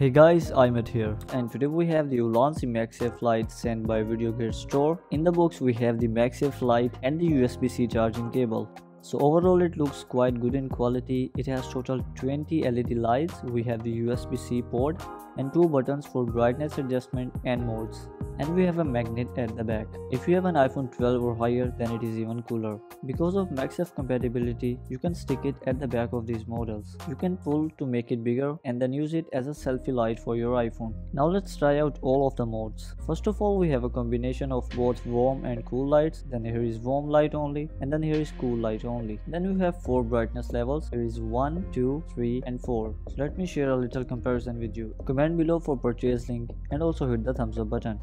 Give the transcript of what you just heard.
Hey guys, Ahmed here and today we have the Ulanzi MagSafe Light sent by VideoGear store. In the box we have the MagSafe light and the USB-C charging cable. So overall it looks quite good in quality. It has total 20 LED lights. We have the USB-C port and two buttons for brightness adjustment and modes and we have a magnet at the back. If you have an iPhone 12 or higher then it is even cooler. Because of MagSafe compatibility, you can stick it at the back of these models. You can pull to make it bigger and then use it as a selfie light for your iPhone. Now let's try out all of the modes. First of all we have a combination of both warm and cool lights, then here is warm light only and then here is cool light only. Then we have 4 brightness levels, here is 1, 2, 3 and 4. So let me share a little comparison with you. Comment below for purchase link and also hit the thumbs up button.